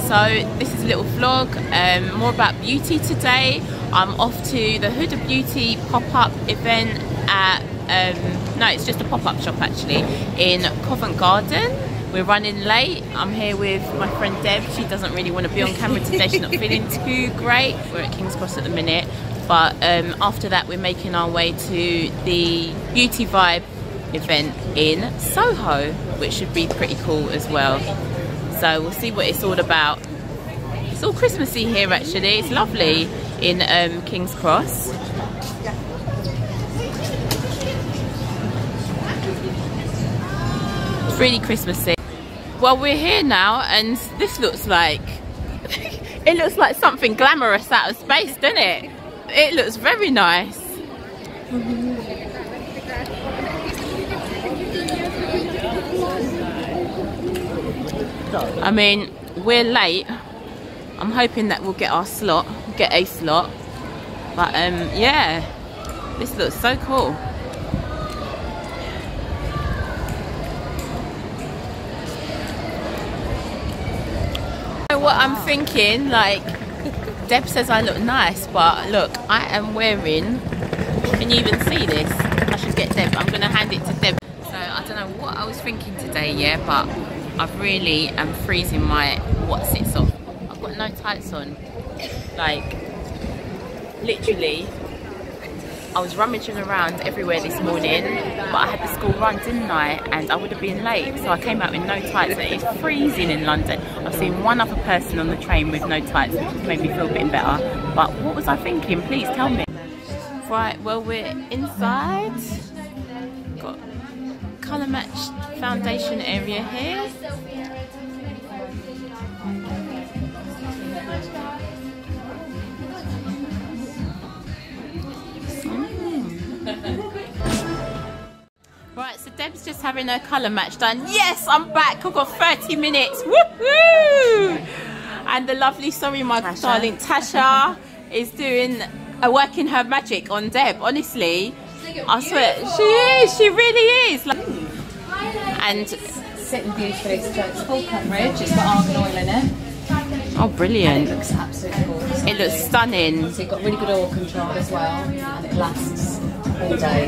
so this is a little vlog, um, more about beauty today. I'm off to the Huda Beauty pop-up event at, um, no it's just a pop-up shop actually, in Covent Garden. We're running late. I'm here with my friend Deb. She doesn't really want to be on camera today. She's not feeling too great. We're at King's Cross at the minute. But um, after that, we're making our way to the Beauty Vibe event in Soho, which should be pretty cool as well. So we'll see what it's all about. It's all Christmassy here actually. It's lovely in um, King's Cross. It's really Christmassy. Well, we're here now and this looks like, it looks like something glamorous out of space, doesn't it? It looks very nice. I mean, we're late. I'm hoping that we'll get our slot, get a slot. But um, yeah, this looks so cool. What I'm thinking, like, Deb says I look nice, but look, I am wearing, can you even see this? I should get Deb, I'm gonna hand it to Deb. So I don't know what I was thinking today, yeah, but I really am freezing my what sits off. I've got no tights on. Like, literally, I was rummaging around everywhere this morning, but I had the school run, didn't I? And I would have been late, so I came out with no tights. It's freezing in London. I've seen one other person on the train with no tights, which made me feel a bit better. But what was I thinking? Please tell me. Right, well, we're inside. Got colour matched foundation area here. Right, so Deb's just having her colour match done. Yes, I'm back. I've got 30 minutes. Woohoo! And the lovely, sorry, my Tasha. darling Tasha is doing, uh, working her magic on Deb. Honestly, I swear, she is. She really is. Like, and Sitting beautifully, so it's full coverage, it's got argan oil in it, oh, and it brilliant! looks absolutely gorgeous. It looks stunning. So you've got really good oil control as well, and it lasts all day.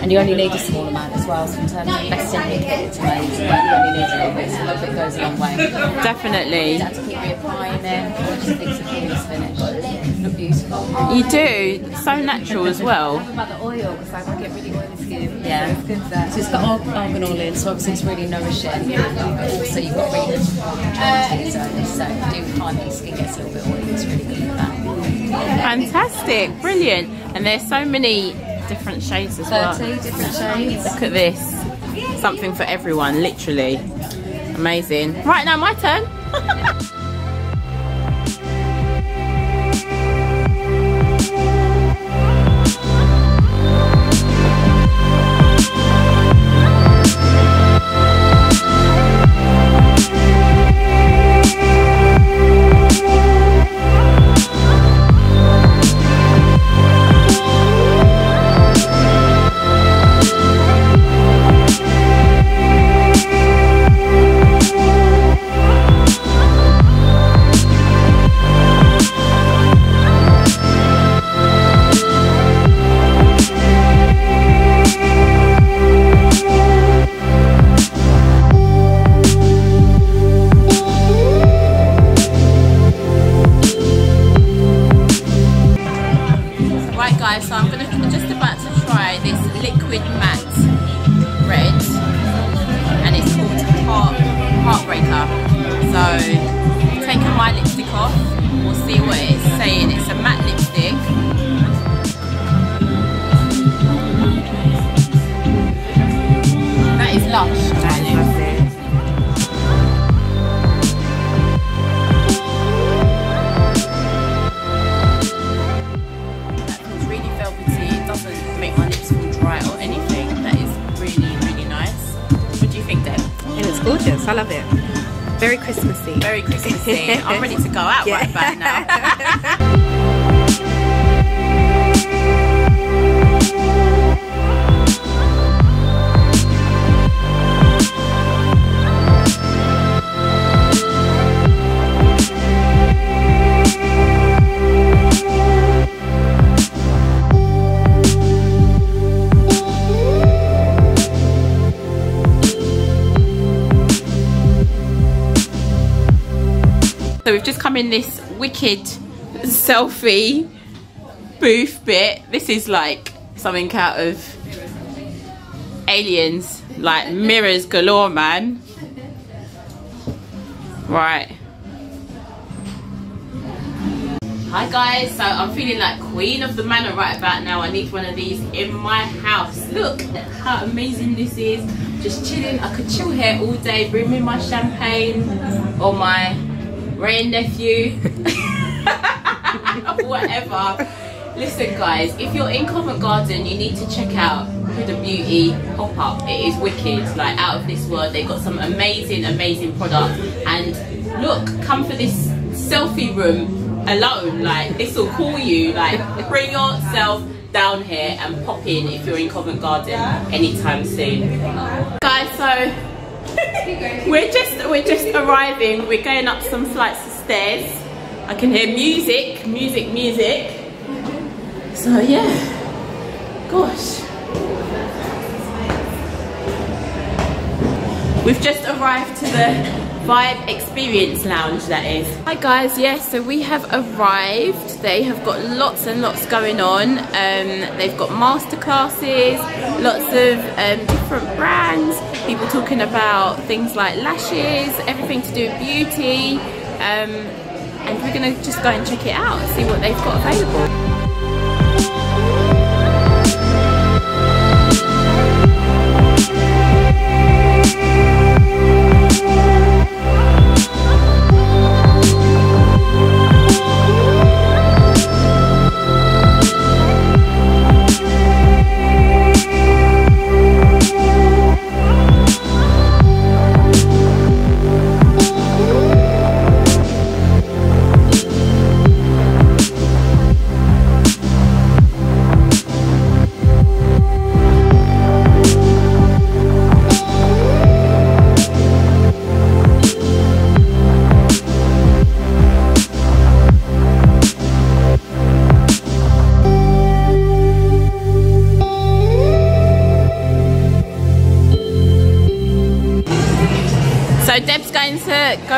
And you only need a small amount as well, so in terms of investing in it's amazing, you only need a little bit, so a little bit goes a long way. Definitely. You have to keep reapplying it, or just fix it before it's finished. Look beautiful. You do. So natural as well. about the oil because I get really oily skin. Yeah, it's good that. So it's got arg- argan oil in, so obviously it's really nourishing. But also you've got really good control zones. So do find that your skin gets a little bit oily, it's really good for that. Fantastic. Brilliant. And there's so many different shades as well. 30 different shades. Look at this. Something for everyone, literally. Amazing. Right now, my turn. see what it's saying. It's a matte lipstick. That is lush. darling. That really velvety. It doesn't make my lips feel dry or anything. That is really, really nice. What do you think, Deb? It looks gorgeous. I love it. Very Christmassy. Very Christmassy. I'm ready to go out Yeah. right about now. So we've just come in this wicked selfie booth bit. This is like something out of aliens, like mirrors galore, man. Right. Hi guys, so I'm feeling like queen of the manor right about now. I need one of these in my house. Look how amazing this is. Just chilling, I could chill here all day, bring me my champagne or my Wray Nephew. Whatever. Listen guys, if you're in Covent Garden, you need to check out Huda Beauty pop-up. It is wicked, like out of this world. They've got some amazing, amazing products. And look, come for this selfie room alone like this will call you like bring yourself down here and pop in if you're in Covent Garden anytime soon guys so we're just we're just arriving we're going up some flights of stairs. I can hear music music music. So yeah. Gosh. We've just arrived to the Vibe Experience Lounge that is. Hi guys, yes, so we have arrived. They have got lots and lots going on. Um, they've got masterclasses, lots of um, different brands, people talking about things like lashes, everything to do with beauty. Um, and we're gonna just go and check it out, see what they've got available.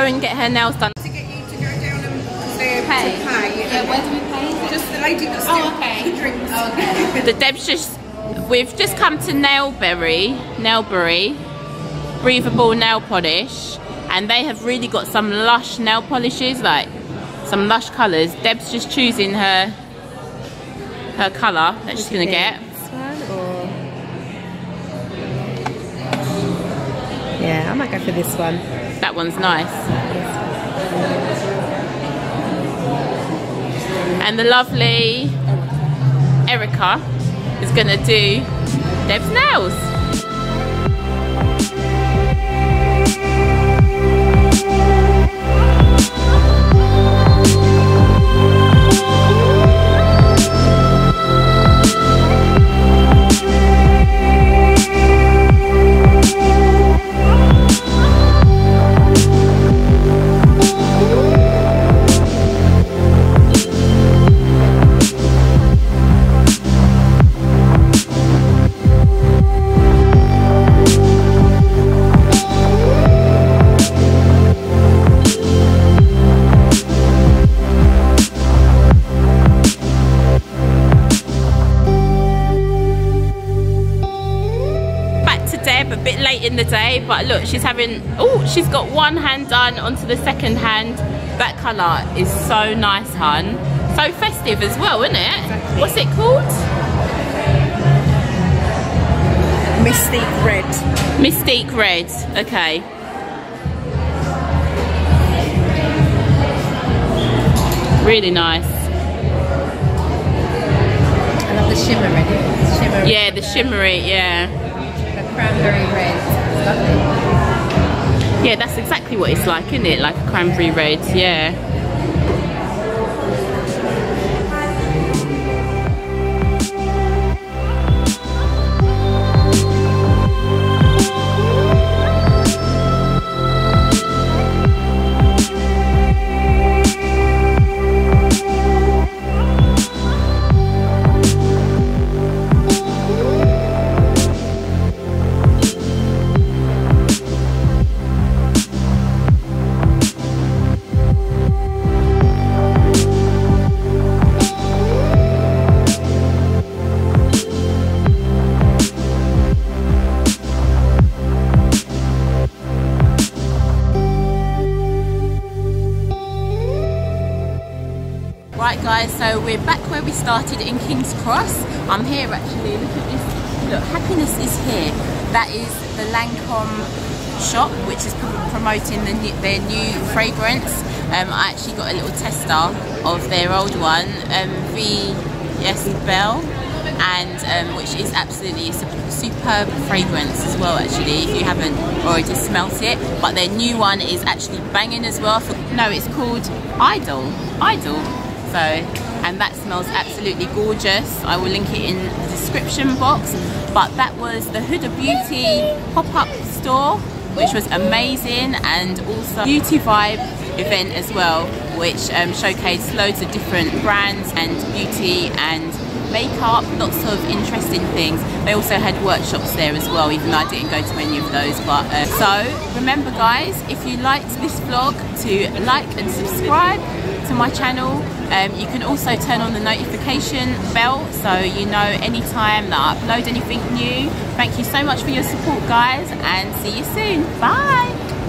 Go and get her nails done. To get you to go down and pay. pay. Yeah, where do we pay? Just the lady that's oh, okay. the drinks. Oh, okay. the Deb's just, we've just come to Nailberry, Nailberry, breathable nail polish, and they have really got some lush nail polishes, like some lush colours. Deb's just choosing her her colour that she's gonna get. Yeah, I might go for this one. That one's nice. And the lovely Erica is going to do Deb's nails. But look she's having oh she's got one hand done onto the second hand. That colour is so nice hun. So festive as well isn't it? Exactly. what's it called? Mystique Red. Mystique Red okay. Really nice. I love the shimmer Shimmer. Yeah, the shimmery, yeah. Cranberry red. Yeah, that's exactly what it's like, isn't it? Like a cranberry red, yeah. Right guys, so we're back where we started in King's Cross. I'm here actually, look at this, look, Happiness is here. That is the Lancome shop, which is promoting the new, their new fragrance. Um, I actually got a little tester of their old one, um, VS Bell, and um, which is absolutely a superb fragrance as well actually if you haven't already smelt it but their new one is actually banging as well no it's called Idôle Idôle and that smells absolutely gorgeous I will link it in the description box but that was the Huda Beauty pop-up store which was amazing and also Beauty Vibe event as well which um, showcased loads of different brands and beauty and makeup, lots of interesting things. They also had workshops there as well, even though I didn't go to any of those. But uh, So remember guys, if you liked this vlog, to like and subscribe to my channel. Um, you can also turn on the notification bell so you know anytime that I upload anything new. Thank you so much for your support guys and see you soon. Bye!